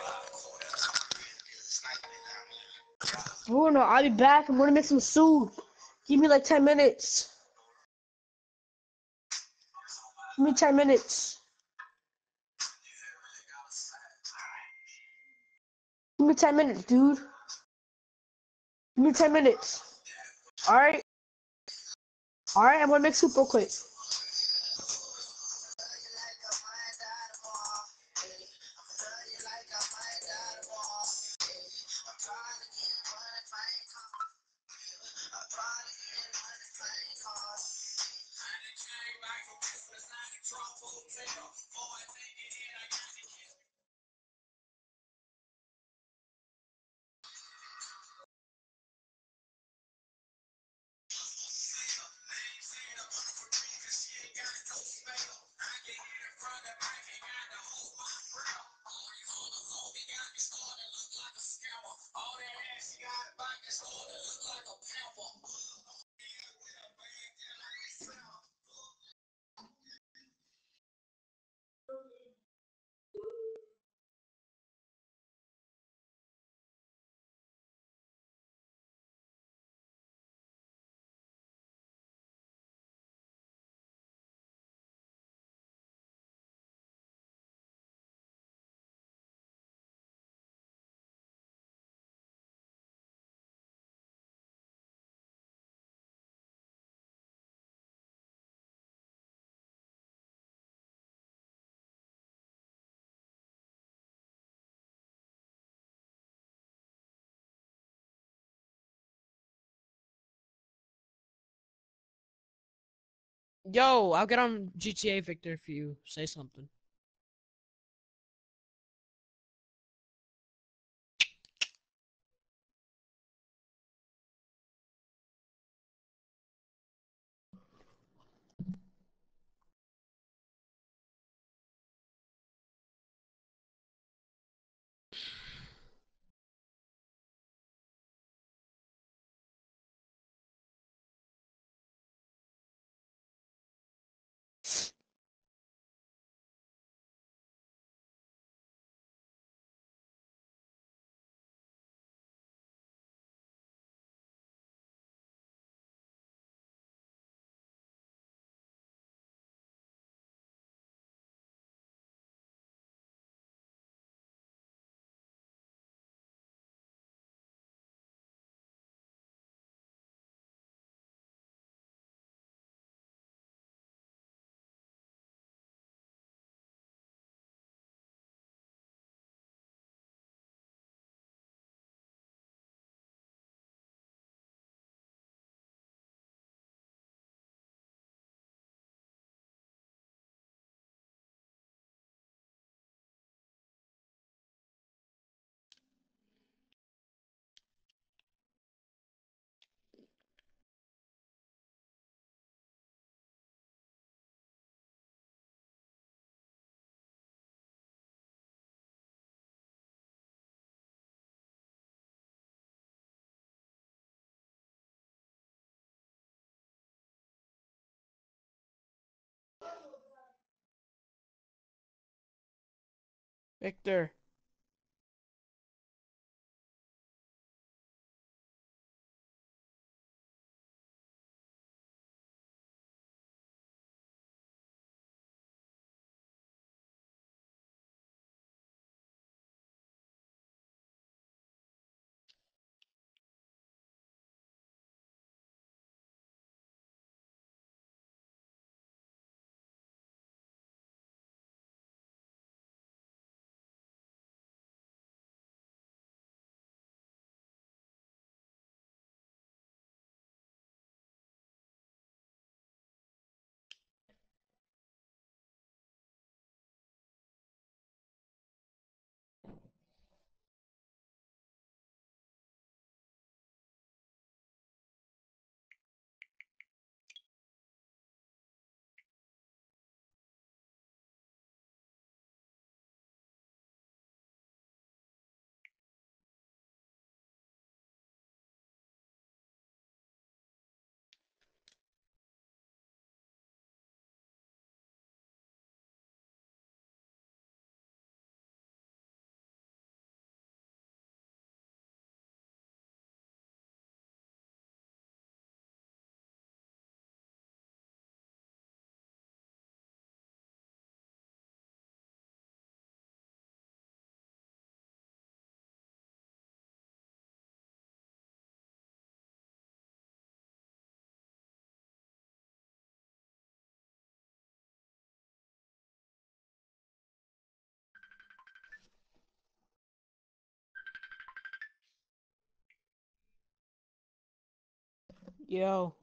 Oh, Bruno, I'll be back. I'm gonna make some soup. Give me like 10 minutes. Give me 10 minutes. Give me 10 minutes, dude. Give me 10 minutes. Alright? Alright, I'm gonna make soup real quick. Yo, I'll get on GTA Victor if you say something. Victor. Yo.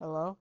Hello?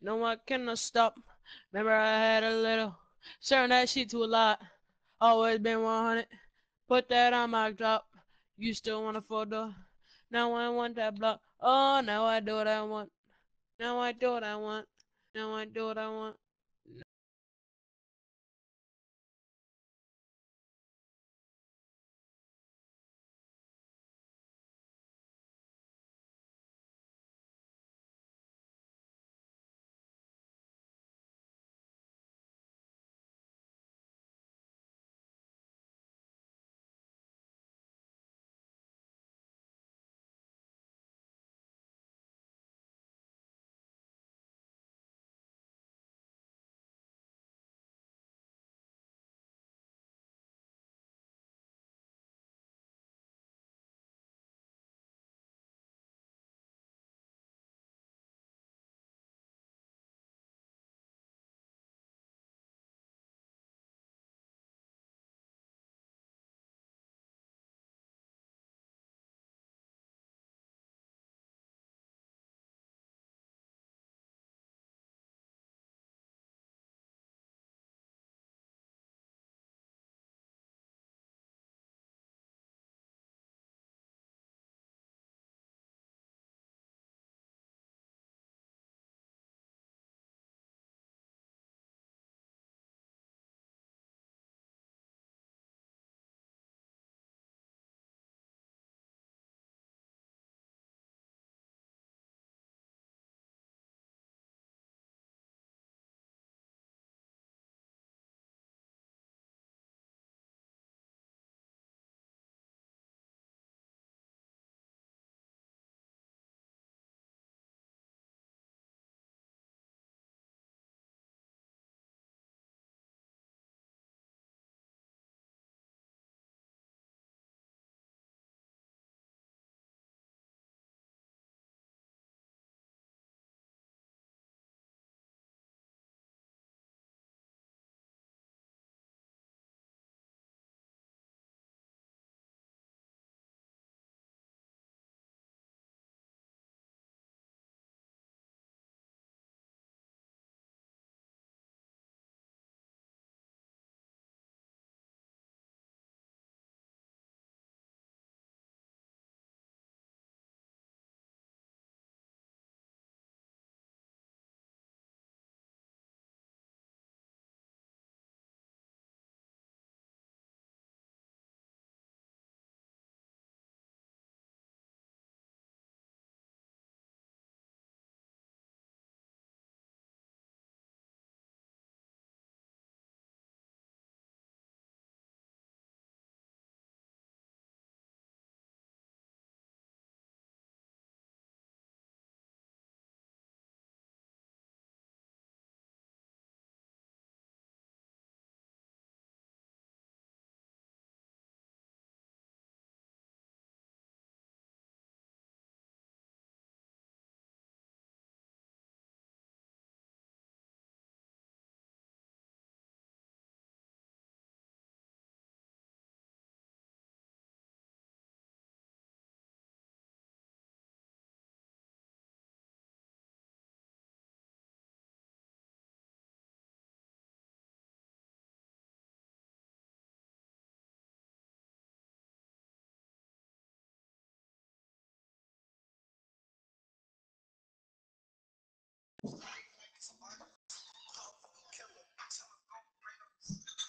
No one cannot stop. Remember I had a little. Sharing that shit to a lot. Always been 100. Put that on my drop. You still want a photo? Now I want that block. Oh, now I do what I want. Now I do what I want. Now I do what I want.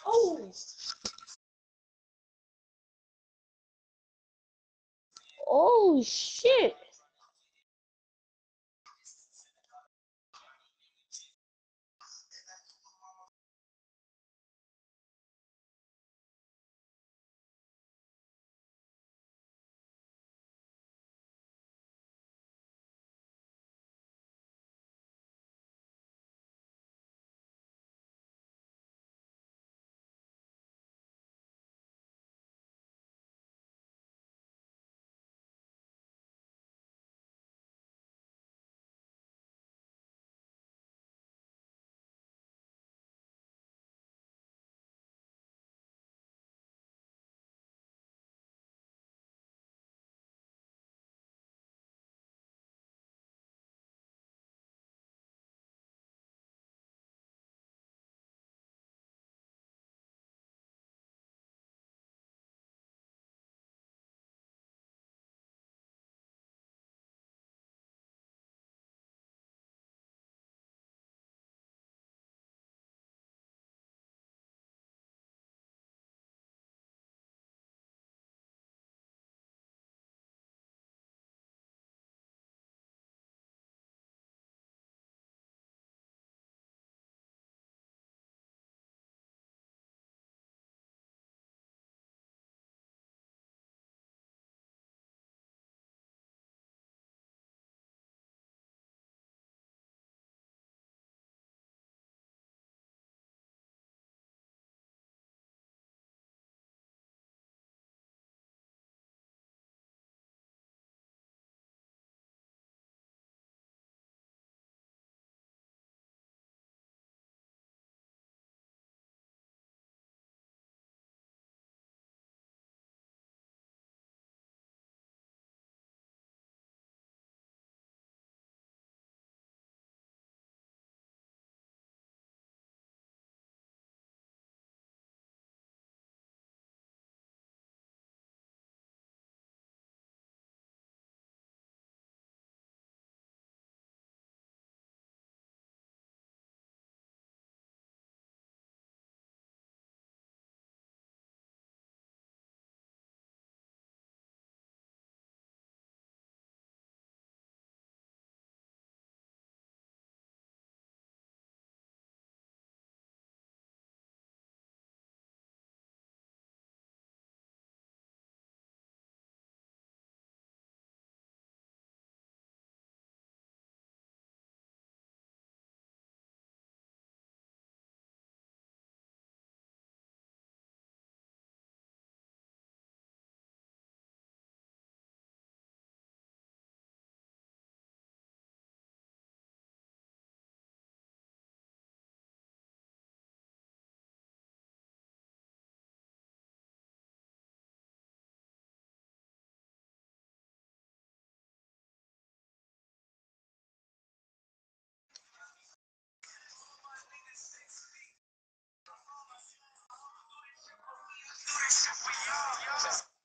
Oh. Oh shit.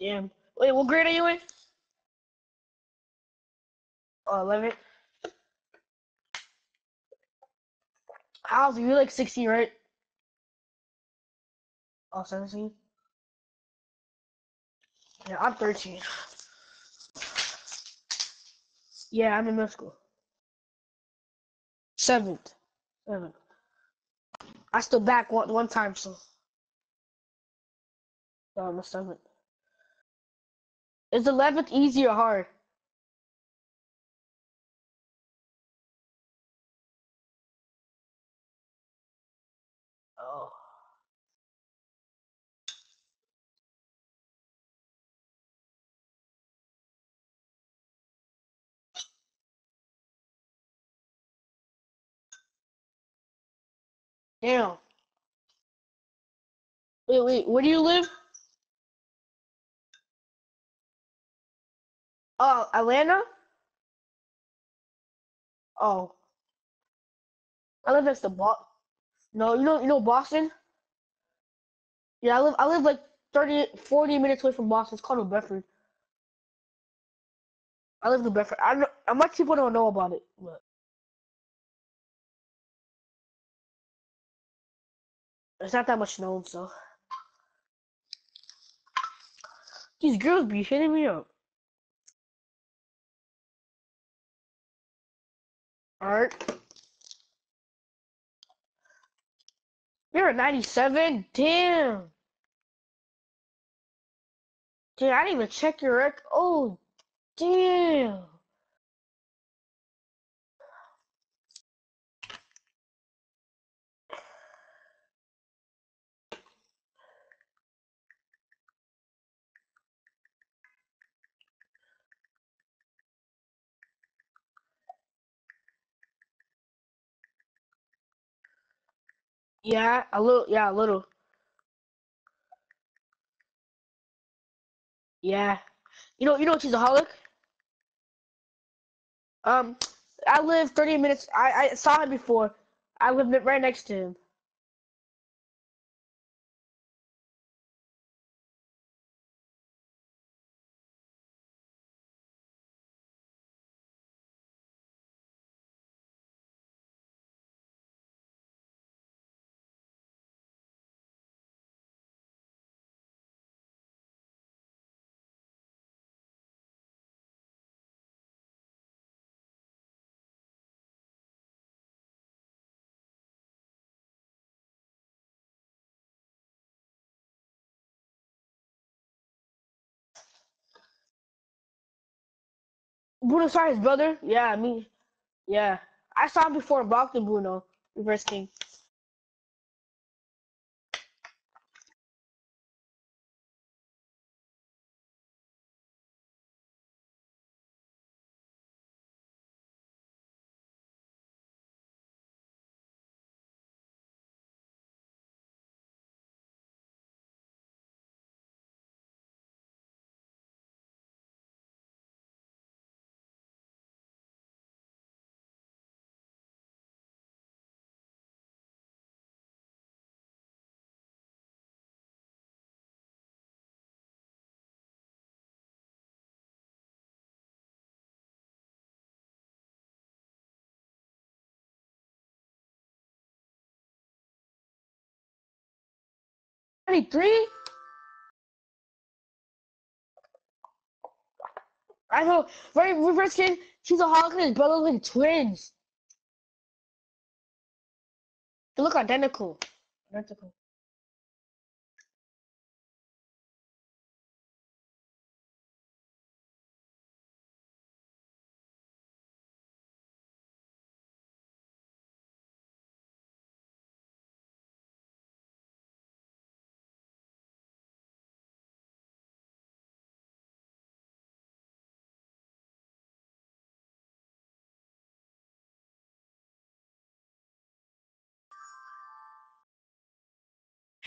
Damn. Wait, what grade are you in? Oh, 11. How's you like 16, right? Oh, 17. Yeah, I'm 13. Yeah, I'm in middle school. Seventh. Seventh. I still back one one time, so. So I'm a seventh. Is 11th easy or hard? Oh. Damn. Wait, wait, where do you live? Oh, Atlanta? Oh. I live next to Boston. No, you know, you know Boston? Yeah, I live, I live like 30, 40 minutes away from Boston. It's called New Bedford. I live in New Bedford. I know, how much people don't know about it, but It's not that much known, so. These girls be hitting me up. Alright. You're a 97? Damn. Dude, I didn't even check your rec. Oh, damn. Yeah, a little. Yeah, a little. Yeah. You know, you know, Cheesaholic? Um, I live 30 minutes. I, I saw him before. I live right next to him. Bruno saw his brother. Yeah, me. Yeah, I saw him before in Brockton. Bruno, reverse king. Twenty-three. I know. Right, reverse king. She's a hawk and his brother look like twins. They look identical. Identical.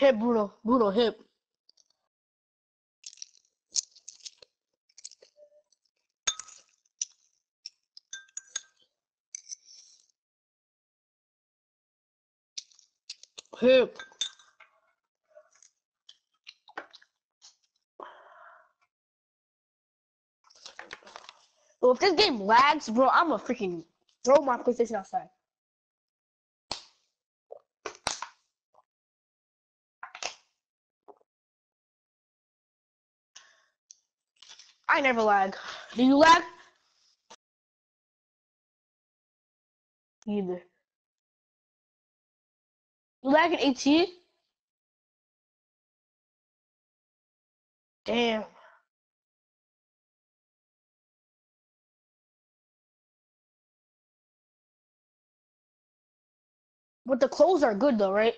Hip, Bruno. Bruno, hip. Hip. Well, if this game lags, bro, I'm gonna freaking throw my PlayStation outside. I never lag. Do you lag? Either. You lag at 18? Damn. But the clothes are good though, right?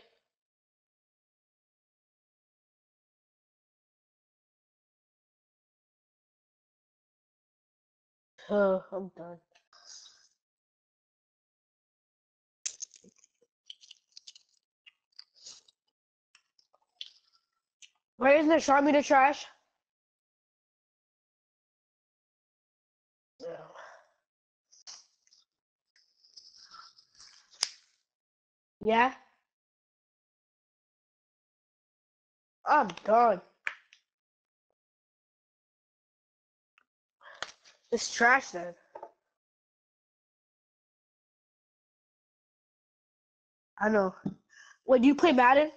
Uh, I'm done. Why isn't there Charmy the trash? Yeah? I'm done. It's trash then. I know. What do you play Madden?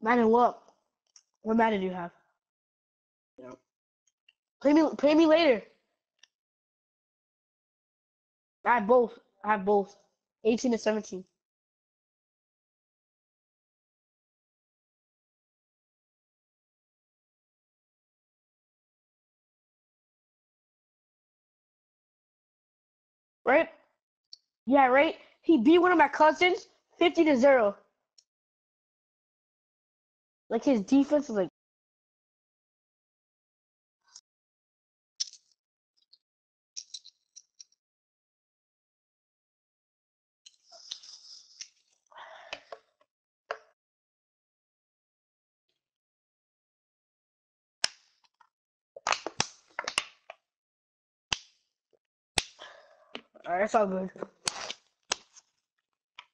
Madden what? What Madden do you have? Play me play me later. I have both. I have both. Eighteen and seventeen. Right? Yeah, right? He beat one of my cousins 50 to 0. Like his defense is like Alright, it's all good.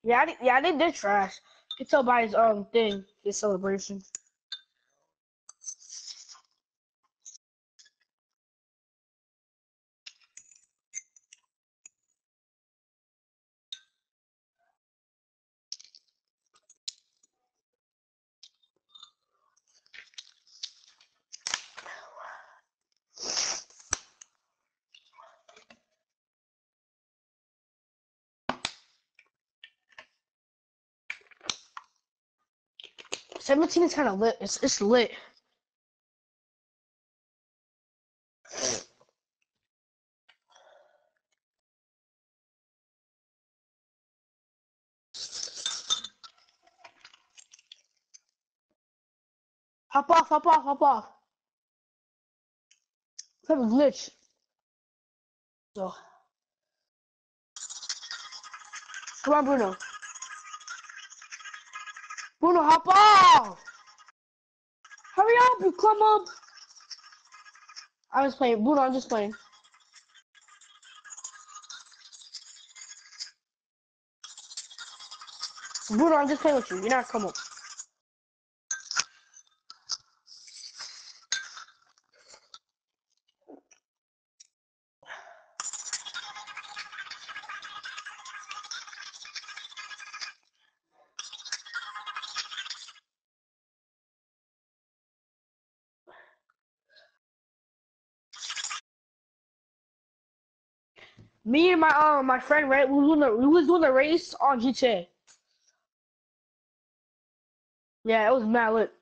Yeah, I, yeah, they did trash. You can tell by his um thing, his celebration. Seventeen is kind of lit. It's it's lit. Hop off, hop off, hop off. I have a glitch. So, come on, Bruno. Bruno, hop off! Hurry up, you come up. I was playing. Bruno, I'm just playing. Bruno, I'm just playing with you. You're not come up. Me and my um my friend right, we was doing the we was doing the race on GTA. Yeah, it was mad lit.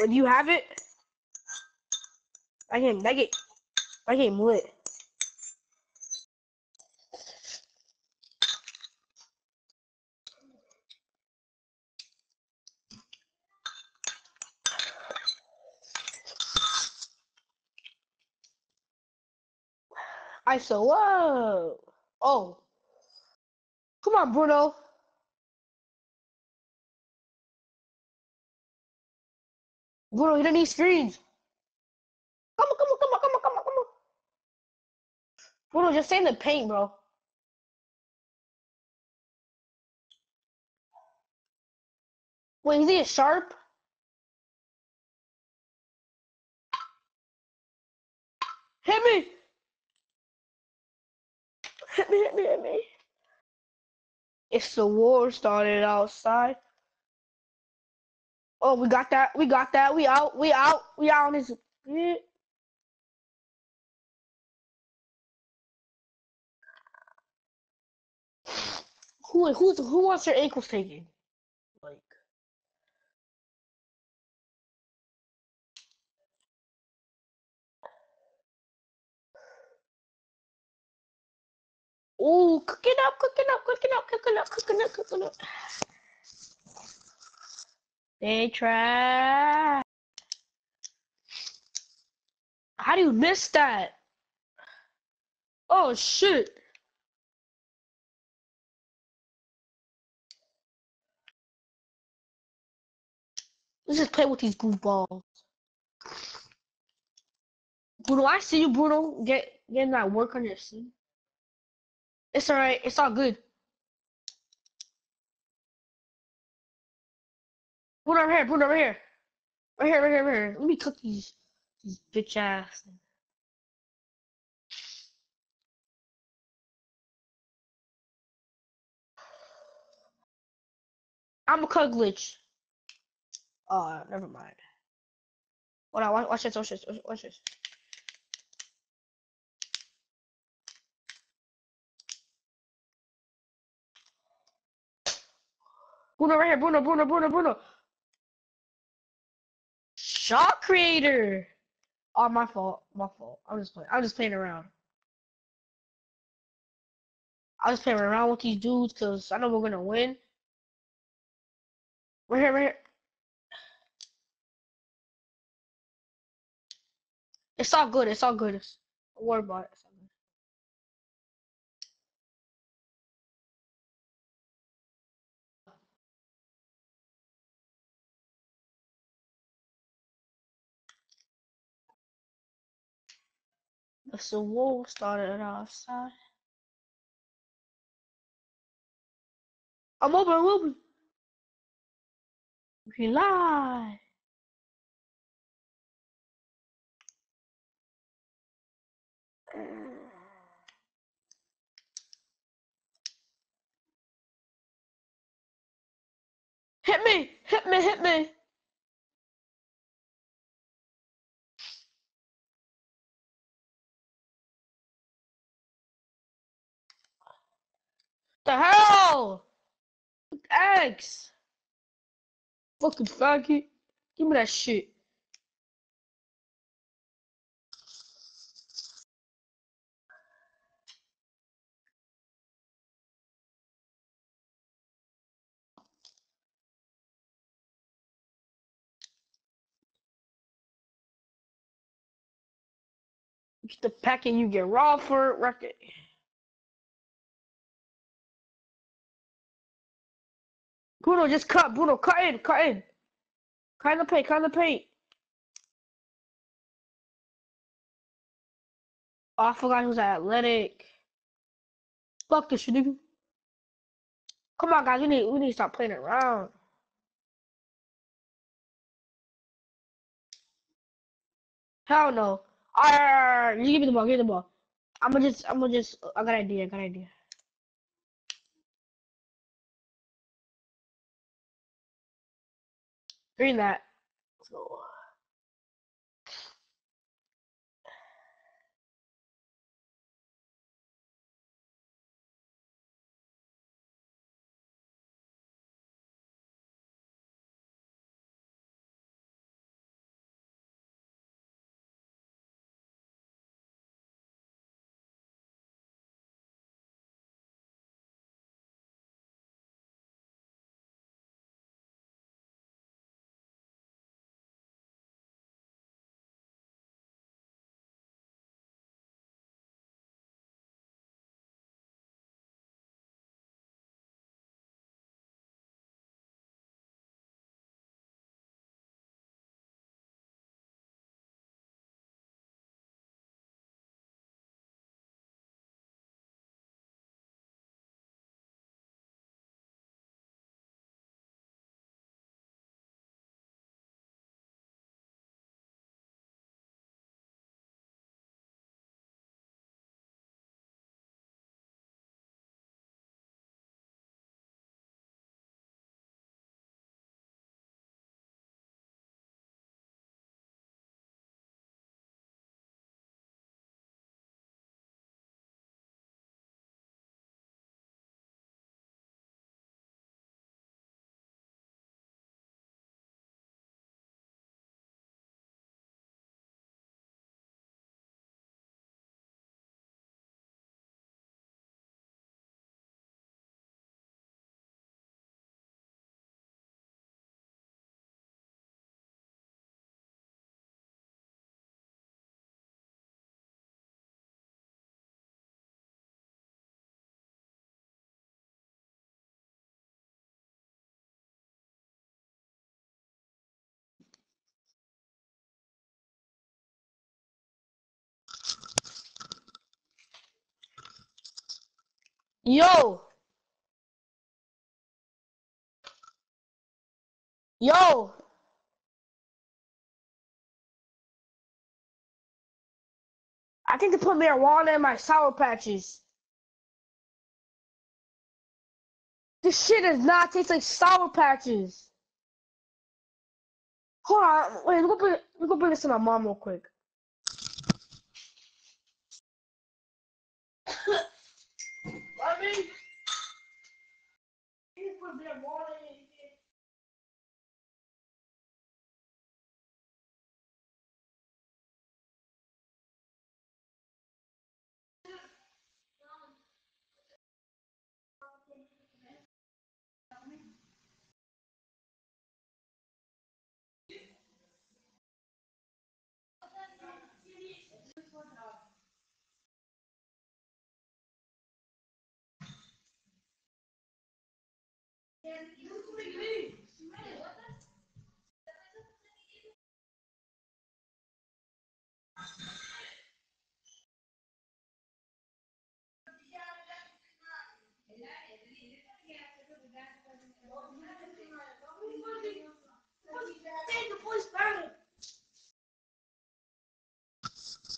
But you have it? I game that game that game lit. I said, whoa. Oh. Come on, Bruno. Bruno, you don't need screens. Come on, come on, come on, come on, come on, come on. Bruno, just stay in the paint, bro. Wait, is he a sharp? Hit me! Hit me, hit me, hit me. It's the war started outside. Oh, we got that. We got that. We out. We out. We out on this. Who who's who wants their ankles taken? Oh cooking up, cooking up, cooking up, cooking up, cooking up, cooking up. They try. How do you miss that? Oh shit. Let's just play with these goofballs. Bruno, I see you, Bruno. Get getting that work on your scene. It's alright. It's all good. Bruno over here. Bruno over here. Right here. Right here. Right here. Let me cook these these bitch ass. I'm a cut glitch. Uh, never mind. Hold on, watch, watch this, watch this, watch this. Bruno right here, Bruno, Bruno, Bruno, Bruno. Shot creator. Oh, my fault, my fault. I'm just playing. I'm just playing around. I was playing around with these dudes because I know we're gonna win. Right here, right here. It's all good. It's all good. Don't worry about it. The wolf started outside. I'm open, I'm open. We live. Hit me! Hit me! Hit me! The hell? Eggs! Fucking faggot. Give me that shit. Get the packet you get raw for it, record. Bruno, just cut. Bruno, cut in, cut in. Cut in the paint, cut in the paint. Oh, I forgot he was athletic. Fuck this shit, nigga. Come on, guys. We need, we need to stop playing around. Hell no. Alright, you give me the ball, give me the ball. I'm gonna just, I'm gonna just, I got an idea, I got an idea. Green that. Let's go. Yo! Yo! I think they put marijuana in my sour patches. This shit does not taste like Sour Patches. Hold on, wait, let me go bring, let me go bring this to my mom real quick. Amém. Que problemosa.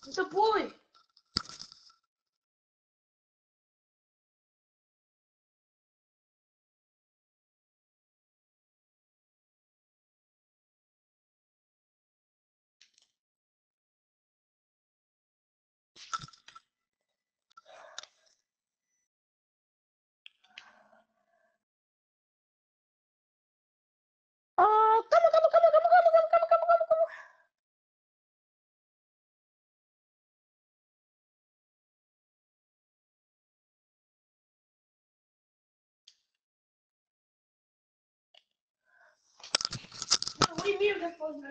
It's a The boy. Vladimir responds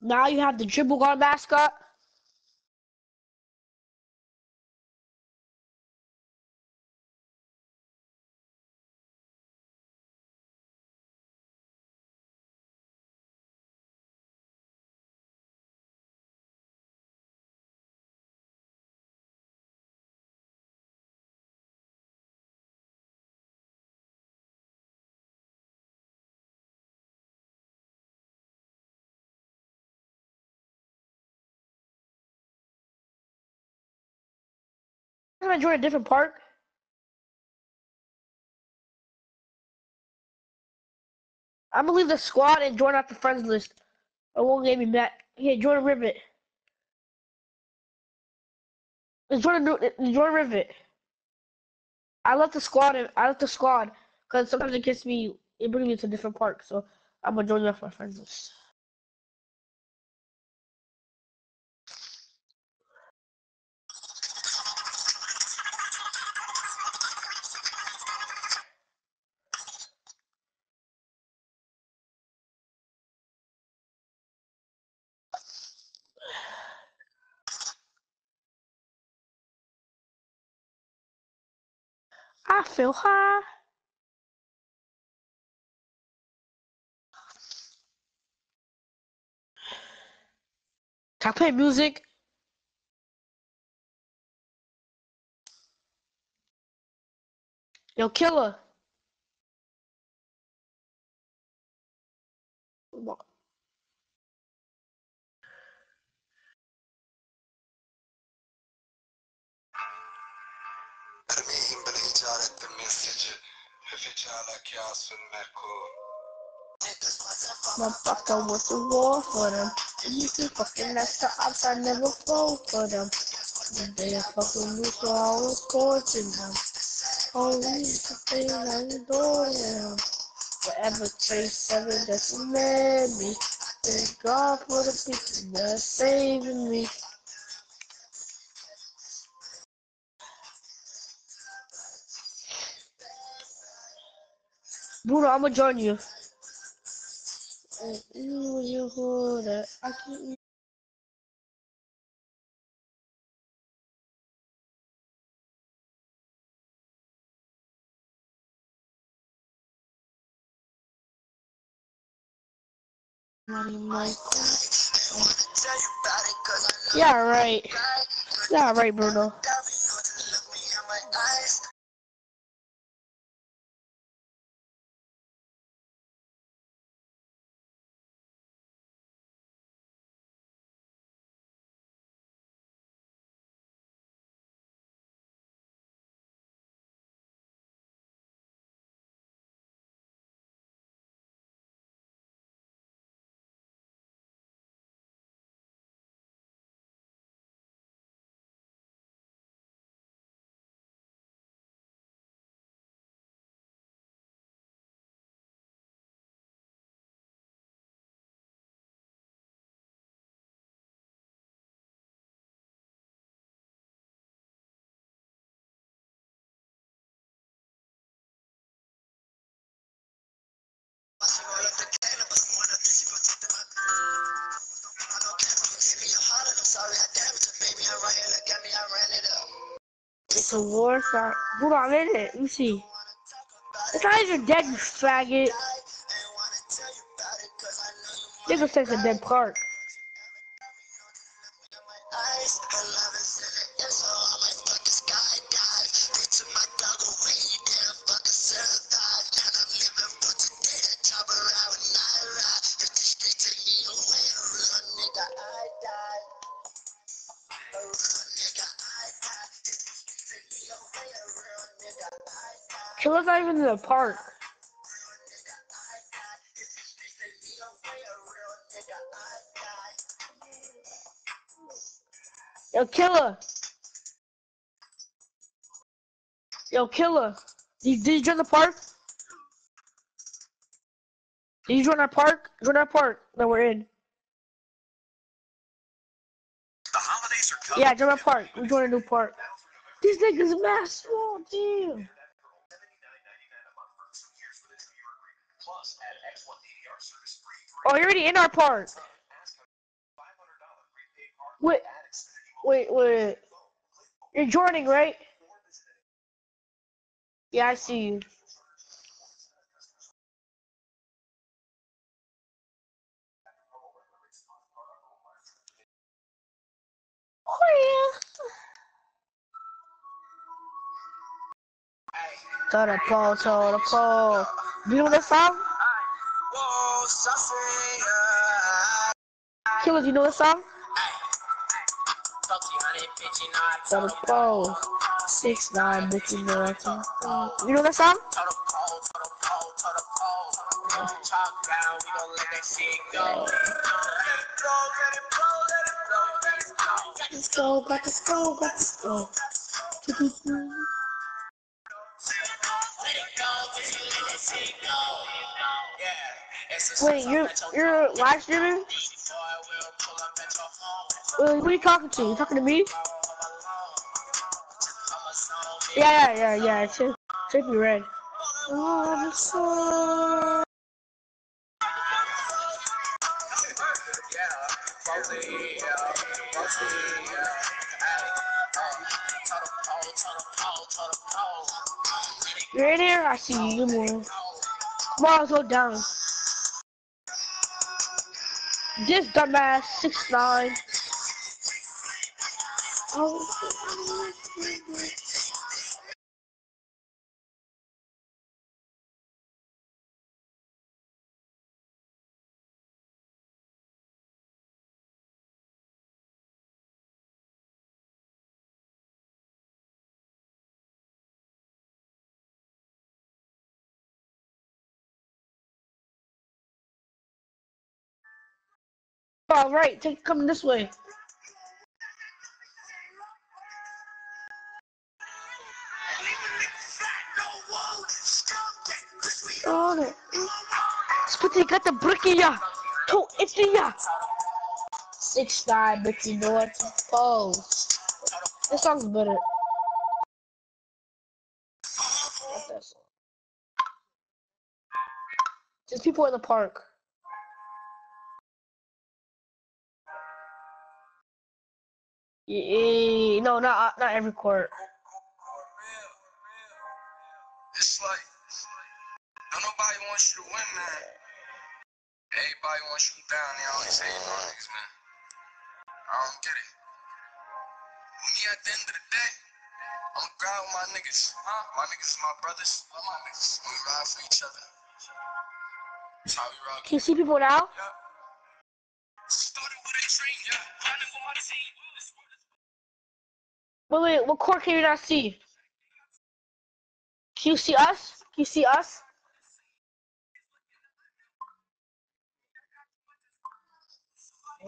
Now you have the dribble guard mascot. Gonna join a different park. I'm gonna leave the squad and join out the friends list. I won't get me back. Here, join a rivet. Join a join rivet. I left the squad. and- I left the squad because sometimes it gets me. It brings me to a different parks. So I'm gonna join off my friends list. I feel high. Can I play music? Yo, killer. What? fesciata che ha sul mercurio. Motherfucker was a war for them. You Easy fucking messed up, I never fall for them. They are fucking me, so I was forging them. Only the thing I adore them. Forever trace seven that's mad me. Thank God for the people that are saving me. Bruno, I'm gonna join you. You, you, hold it. I can't. Yeah, right. Yeah, right, Bruno. It's a war song. Hold on a minute. Let me see. The guys are dead, you faggot. Nigga says a dead park. Park. Yo, Killer. Yo, Killer. Did, did you join the park? Did you join our park? Join our park that we're in. The holidays are coming. Yeah, join our park. We joined a new park. These niggas small, damn. Oh, you're already in our park. Wait, wait, wait. You're joining, right? Yeah, I see you. Oh, yeah. To the pole, to the pole. Do you know that song? Whoa, suffering. Killers, you know that song? The pole. Six nine, bitch, you know that song? You know that song? Let's go, let's go, let's go. Wait, you're you're live streaming? Wait, who are you talking to? You talking to me? Yeah, yeah, yeah, yeah. Check me red. You're in here? I see you. Good morning. Come on, go down. This dumbass, six nine. All right, take come this way. Sputty got the Spitzigatte yeah. Two To yeah. Six nine, but you know what? Oh, this song's better. There's people in the park. Yeah, no, not not every court. It's like don't nobody wants you to win, man. Everybody wants you down. They always hating on niggas, man. I don't get it. Me, at the end of the day, I'm grind with my niggas. Huh? My niggas is my brothers. All my niggas. We ride for each other. That's how we rock. Can you see people now? Yeah. Started with a dream, yeah. Grinding with my team. Wait, wait, what court can you not see? Can you see us? Can you see us?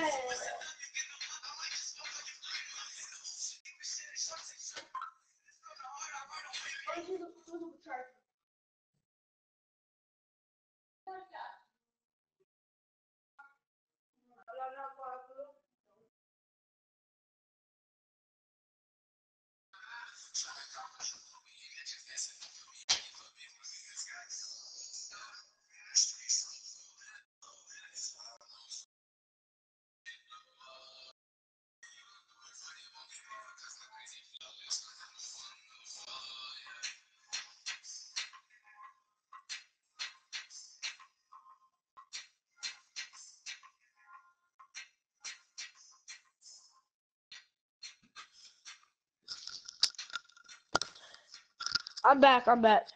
Yes. I'm back. I'm back.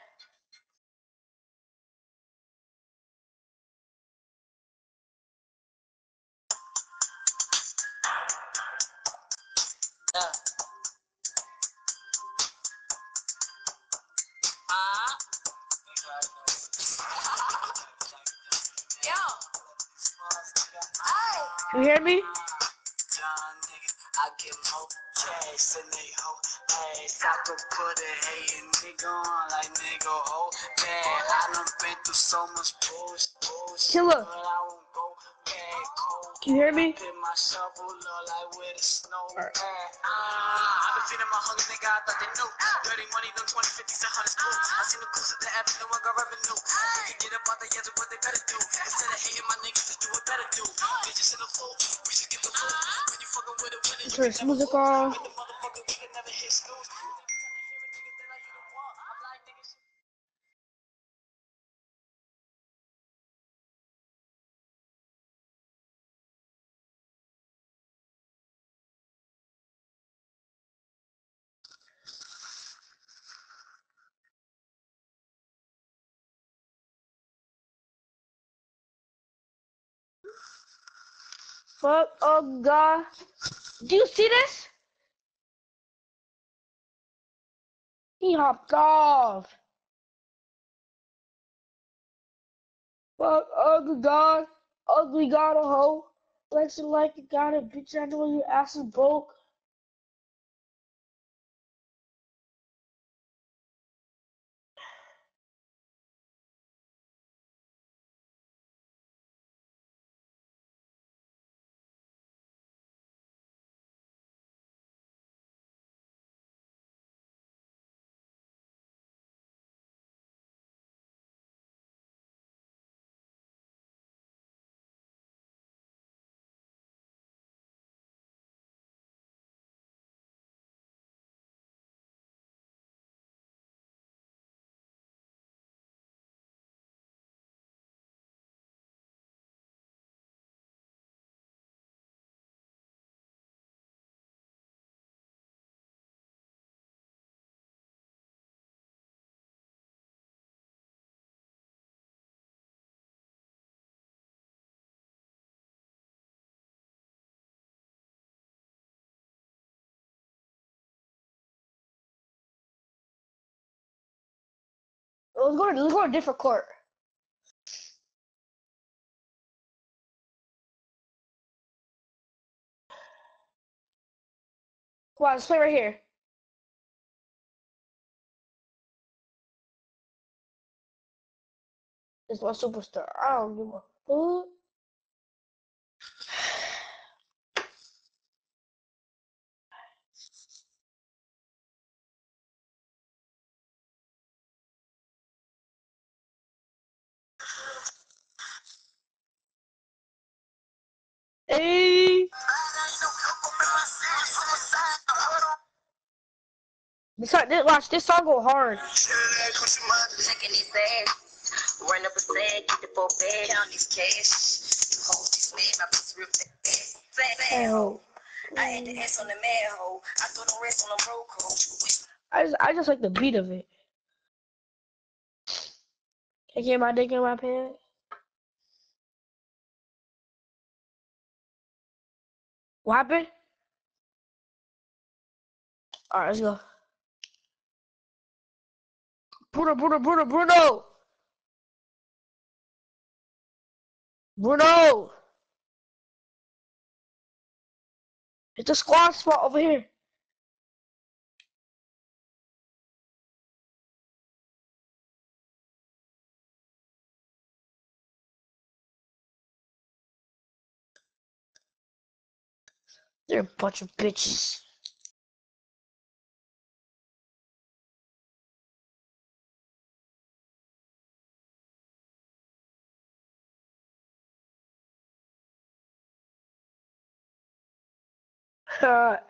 Snow Alright. at. Ah, been feeding my hunger, nigga. I thought they knew. Dirty money, them 20, 50s, and 100s. Cool. I seen the cruise at the app, no one got revenue. They get up out the answer what they better do. Instead of hating my niggas, just do what better do. Bitches in the flow, we should get the flow. When you fucking with a winner, you Turn this music Fuck. Oh God. Do you see this? He hopped off. Fuck. Ugly God. Ugly God a hoe. flexing like you got it, bitch. I know your ass is broke. Let's go. To, Let's go to a different court. On, let's play right here. This is my superstar. I don't give a fuck. This this, watch this song go hard. I. I just, I just like the beat of it. Can I get my dick in my pants? What happened? Alright, let's go. Bruno, Bruno, Bruno, Bruno! Bruno! It's a squad spot over here. They're a bunch of bitches. Uh,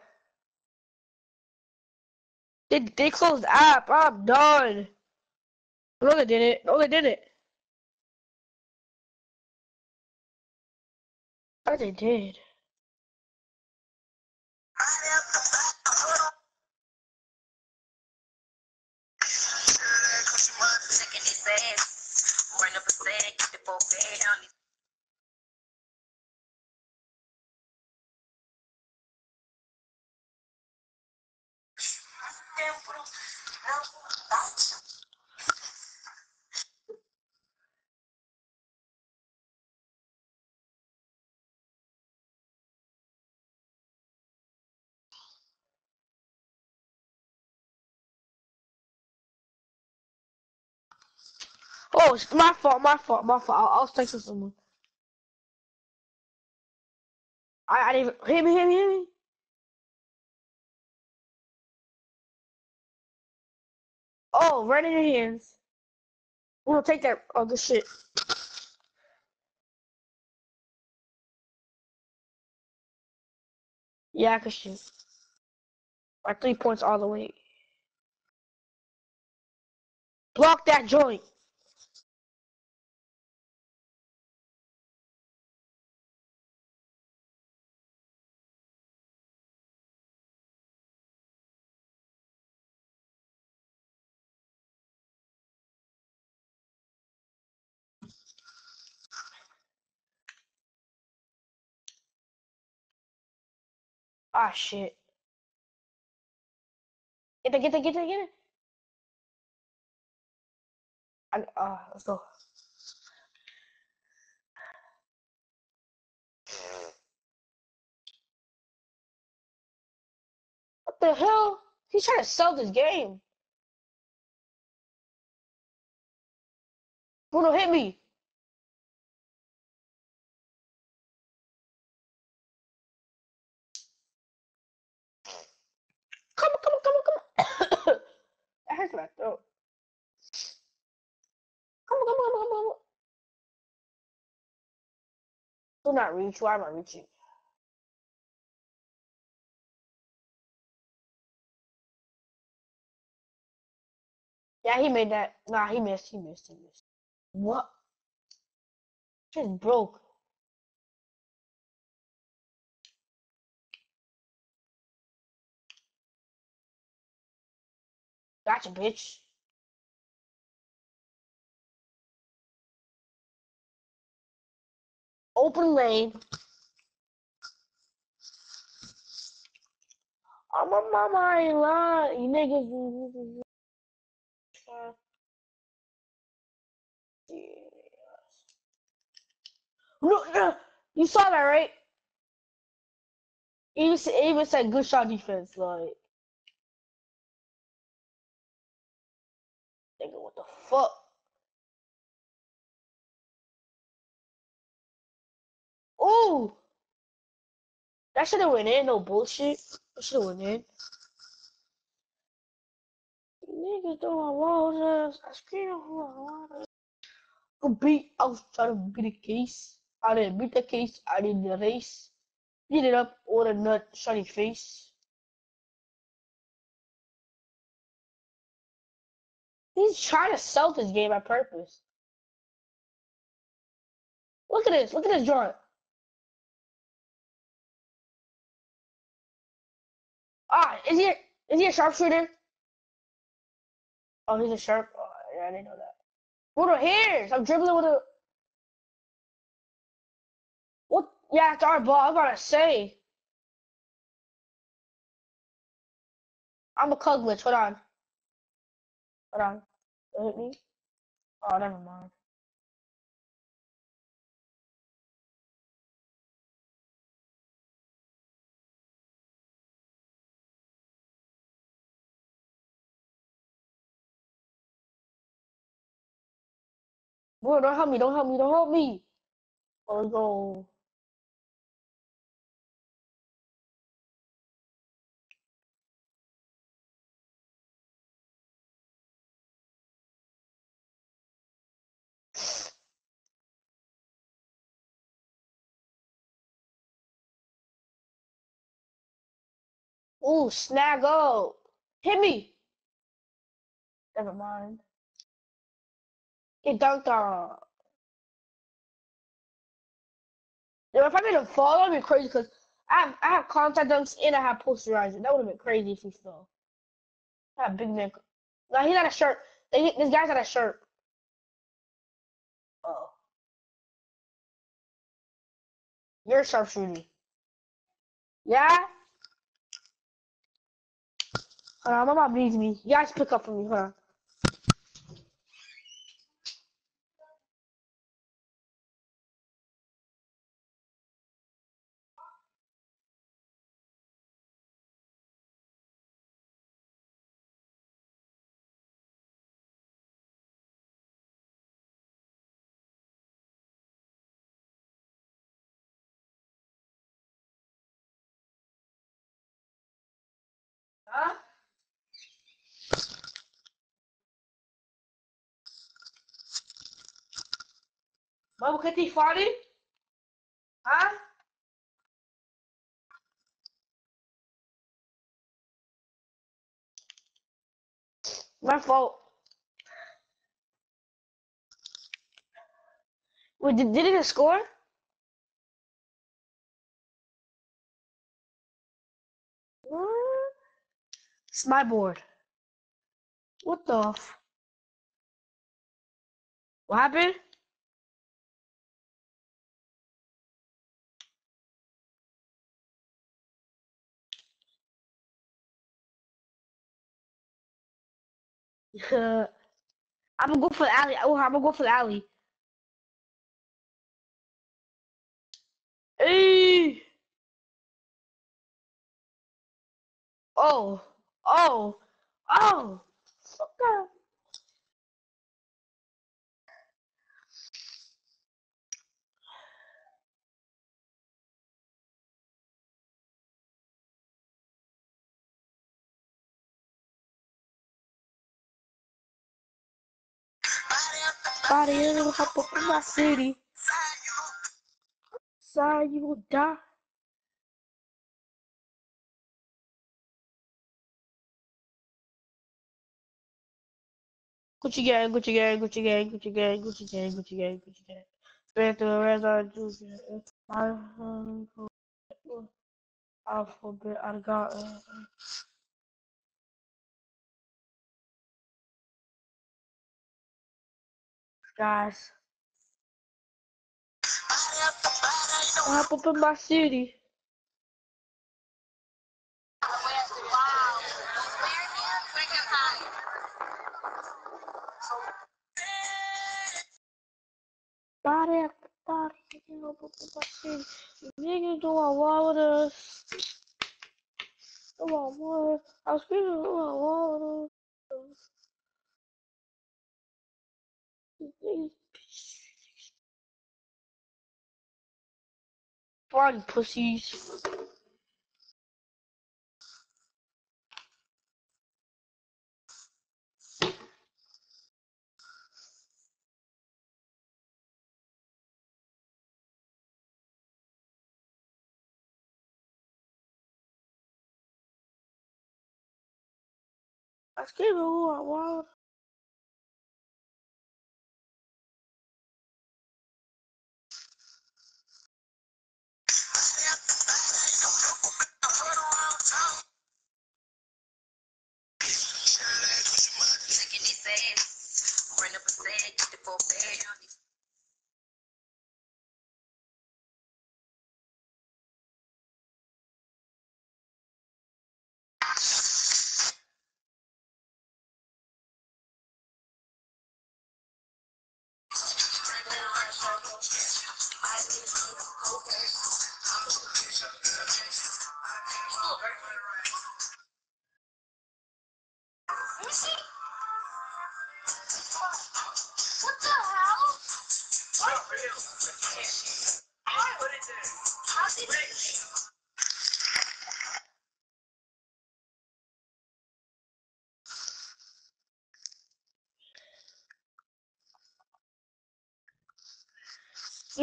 they they closed the app. I'm done. No, they didn't. No, they didn't. Oh, they did. Oh, it's my fault. My fault. My fault. I, I was texting someone. I, I didn't hit me. Hit me. Hit me. Oh, right in your hands. We'll take that. Oh, good shit. Yeah, I can shoot. Like three points all the way. Block that joint. Ah, shit. Get there, get there, get there, get there. Ah, uh, let's go. What the hell? He's trying to sell this game. Bruno, hit me. Come on, come on, come on, come on. that hurts my throat. Come on, come on, come on, come on. Do not reach. Why am I reaching? Yeah, he made that. Nah, he missed. He missed. He missed. What? Just broke. Gotcha, bitch. Open lane. I'm a mama, I ain't lying. You niggas. No, no, you saw that, right? Even, even said good shot defense. Like, nigga, what the fuck? Ooh, that should have went in. No bullshit. That should have went in. Nigga, Niggas doing walls. Uh, I scream for a beat. I was trying to beat the case. I didn't beat the case. I did the race. Beat it up with a nut shiny face. He's trying to sell this game on purpose. Look at this. Look at this joint. Ah, is he is he a sharpshooter? Oh, he's a sharp. Oh, yeah, I didn't know that. What are hairs? I'm dribbling with a. What? Yeah, it's our ball. I to say. I'm a cuglitch. Hold on. Hold on. Don't hit me. Oh, never mind. Bro, don't help me. Don't help me. Don't help me. Oh, let's go. Ooh, snag up. Hit me. Never mind. Get dunked on. Yo, if I didn't fall, that'd be crazy because I have, I have contact dunks and I have posterizer. That would have been crazy if he fell. I have big man. No, he got a shirt. This guy's got a shirt. Oh. You're a sharpshooter. Yeah? Hold on, my mom needs me. You guys pick up for me. Hold on. Huh? Vamos que te fale? Huh? My fault. Wait, did, did it score? What? It's my board. What the What happened? I'm gonna go for the alley. Oh, I'm gonna go for the alley. Hey! Oh, oh, oh. Okay. It'll hop up in you will die. Gucci gang, Gucci gang, Gucci gang, Gucci gang, Gucci gang, Gucci gang, Gucci gang. Through the red line, juice. My alphabet, I got guys. In my city. Body body, my city. Doing wall with us. Boy. I was screaming, wall with us. Fun pussies. I was screaming, come on,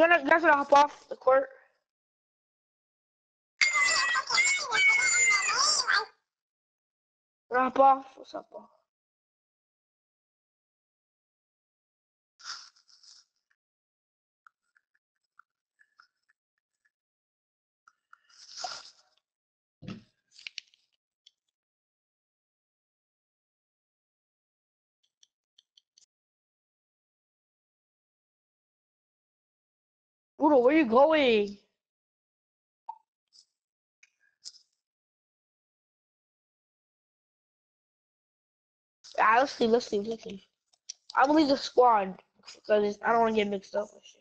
You wanna, guys wanna hop off the court? Wanna hop off? What's up, bro? Bruno, where you going? Yeah, let's see, let's see, let's see. I'm gonna leave the squad because I don't want to get mixed up with shit.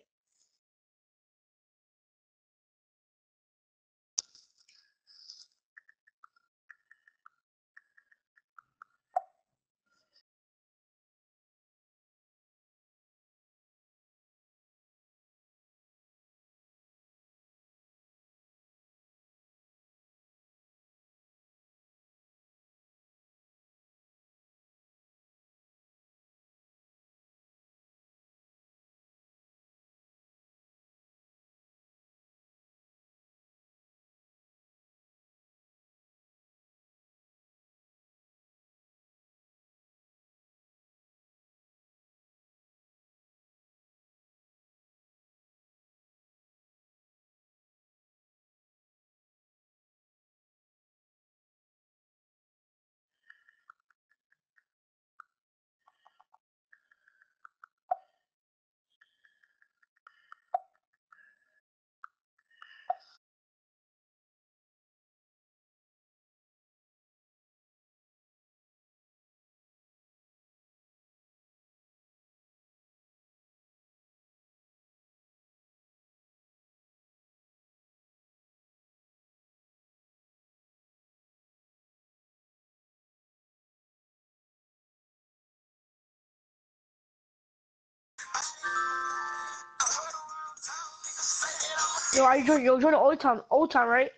Yo, I joined, yo, old time, old time, right?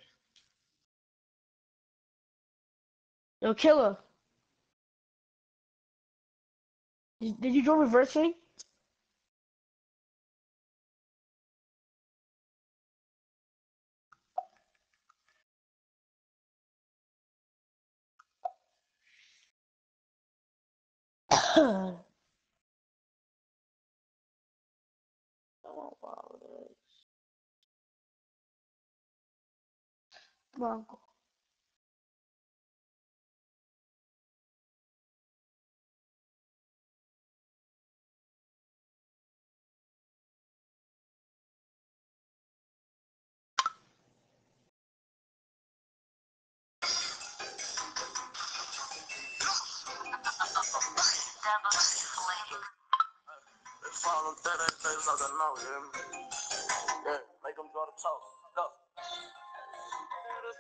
Yo, killer. Did, did you join reversing? Huh. bronco Follow that, I know him. Yeah, make them draw the toes. Look.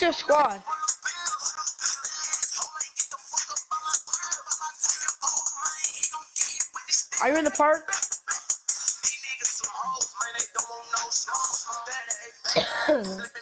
What's your squad? Are you in the park?